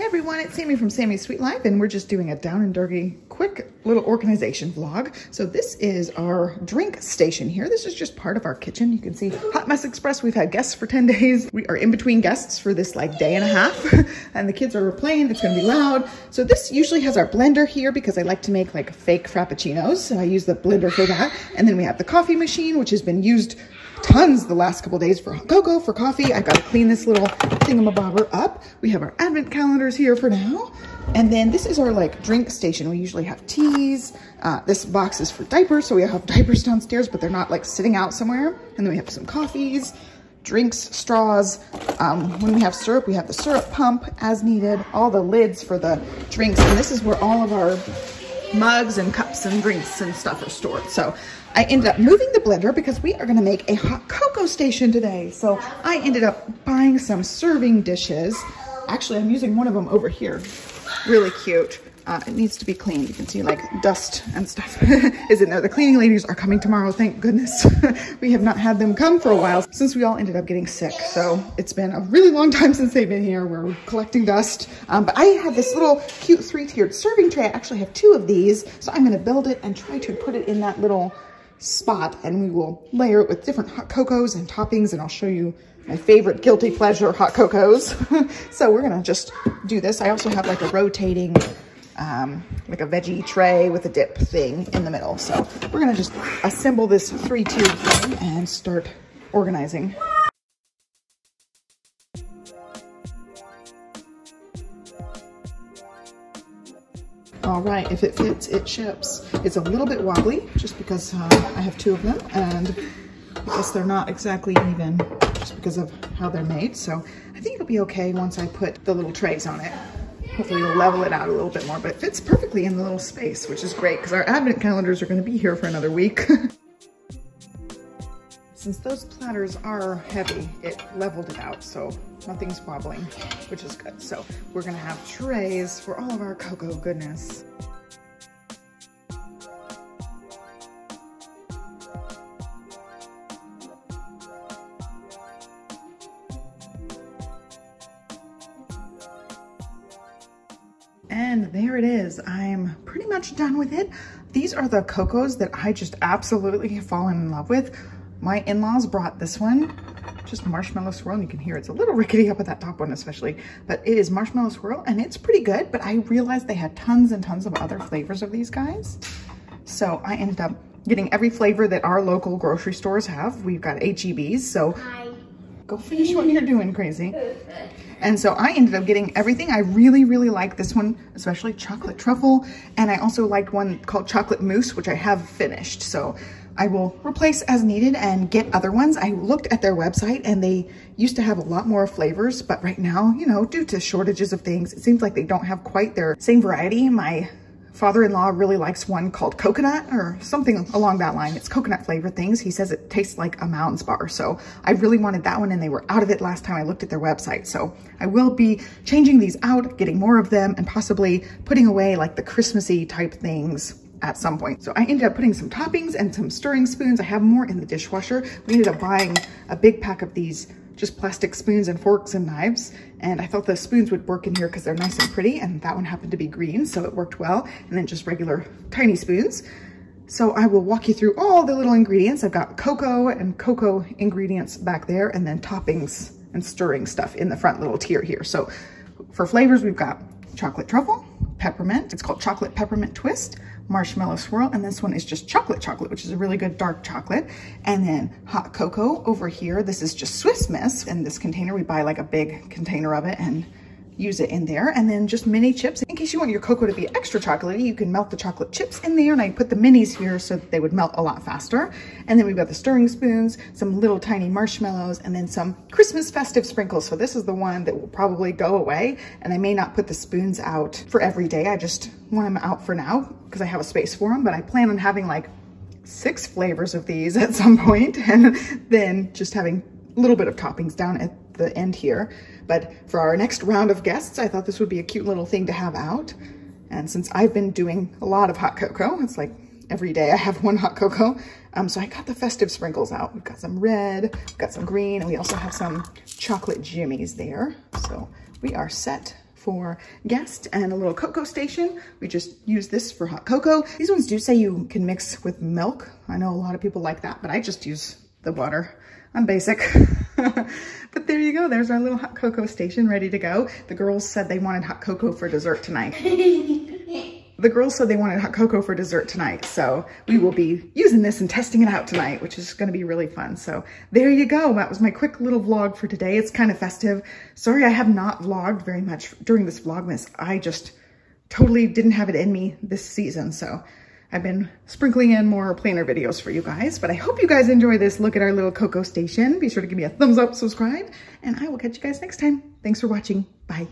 Hey everyone, it's Sami from Sami's Sweet Life and we're just doing a down and dirty quick little organization vlog. So this is our drink station here. This is just part of our kitchen. You can see Hot Mess Express. We've had guests for 10 days. We are in between guests for this like day and a half and the kids are playing. It's gonna be loud. So this usually has our blender here because I like to make like fake frappuccinos. So I use the blender for that. And then we have the coffee machine, which has been used tons the last couple days for cocoa, for coffee. I've got to clean this little thingamabobber up. We have our advent calendars here for now. And then this is our like drink station. We usually have teas. Uh, this box is for diapers. So we have diapers downstairs, but they're not like sitting out somewhere. And then we have some coffees, drinks, straws. Um, when we have syrup, we have the syrup pump as needed, all the lids for the drinks. And this is where all of our mugs and cups and drinks and stuff are stored. So I ended up moving the blender because we are gonna make a hot cocoa station today. So I ended up buying some serving dishes. Actually, I'm using one of them over here. Really cute. Uh, it needs to be cleaned. You can see like dust and stuff is in there. The cleaning ladies are coming tomorrow, thank goodness. we have not had them come for a while since we all ended up getting sick. So it's been a really long time since they've been here. We're collecting dust. Um, but I have this little cute three-tiered serving tray. I actually have two of these. So I'm gonna build it and try to put it in that little spot and we will layer it with different hot cocos and toppings and I'll show you my favorite guilty pleasure hot cocos. so we're gonna just do this. I also have like a rotating, um, like a veggie tray with a dip thing in the middle. So we're gonna just assemble this three-tiered thing and start organizing. All right, if it fits, it ships. It's a little bit wobbly just because uh, I have two of them and I guess they're not exactly even just because of how they're made. So I think it'll be okay once I put the little trays on it. Hopefully it'll level it out a little bit more, but it fits perfectly in the little space, which is great because our advent calendars are gonna be here for another week. Since those platters are heavy, it leveled it out, so nothing's wobbling, which is good. So we're gonna have trays for all of our cocoa goodness. And there it is. I'm pretty much done with it. These are the cocos that I just absolutely have fallen in love with. My in-laws brought this one, just marshmallow swirl, and you can hear it's a little rickety up at that top one especially, but it is marshmallow swirl and it's pretty good, but I realized they had tons and tons of other flavors of these guys. So I ended up getting every flavor that our local grocery stores have. We've got HEBs, so Hi. go finish what you're doing, crazy. And so I ended up getting everything. I really, really like this one, especially chocolate truffle. And I also liked one called chocolate mousse, which I have finished. So I will replace as needed and get other ones. I looked at their website and they used to have a lot more flavors, but right now, you know, due to shortages of things, it seems like they don't have quite their same variety. My father-in-law really likes one called coconut or something along that line. It's coconut flavored things. He says it tastes like a Mounds bar. So I really wanted that one and they were out of it last time I looked at their website. So I will be changing these out, getting more of them and possibly putting away like the Christmassy type things at some point. So I ended up putting some toppings and some stirring spoons. I have more in the dishwasher. We ended up buying a big pack of these just plastic spoons and forks and knives. And I thought the spoons would work in here because they're nice and pretty. And that one happened to be green, so it worked well. And then just regular tiny spoons. So I will walk you through all the little ingredients. I've got cocoa and cocoa ingredients back there and then toppings and stirring stuff in the front little tier here. So for flavors, we've got chocolate truffle, peppermint. It's called chocolate peppermint twist marshmallow swirl. And this one is just chocolate chocolate, which is a really good dark chocolate. And then hot cocoa over here. This is just Swiss Miss. In this container, we buy like a big container of it and use it in there. And then just mini chips. In case you want your cocoa to be extra chocolatey, you can melt the chocolate chips in there. And I put the minis here so that they would melt a lot faster. And then we've got the stirring spoons, some little tiny marshmallows, and then some Christmas festive sprinkles. So this is the one that will probably go away. And I may not put the spoons out for every day. I just want them out for now because I have a space for them. But I plan on having like six flavors of these at some point and then just having a little bit of toppings down at the end here. But for our next round of guests, I thought this would be a cute little thing to have out. And since I've been doing a lot of hot cocoa, it's like every day I have one hot cocoa. Um, so I got the festive sprinkles out. We've got some red, we've got some green, and we also have some chocolate jimmies there. So we are set for guest and a little cocoa station. We just use this for hot cocoa. These ones do say you can mix with milk. I know a lot of people like that, but I just use the water. I'm basic. but there you go. There's our little hot cocoa station ready to go. The girls said they wanted hot cocoa for dessert tonight. the girls said they wanted hot cocoa for dessert tonight. So we will be using this and testing it out tonight, which is gonna be really fun. So there you go. That was my quick little vlog for today. It's kind of festive. Sorry I have not vlogged very much during this Vlogmas. I just totally didn't have it in me this season. So I've been sprinkling in more planner videos for you guys, but I hope you guys enjoy this look at our little cocoa station. Be sure to give me a thumbs up, subscribe, and I will catch you guys next time. Thanks for watching. Bye.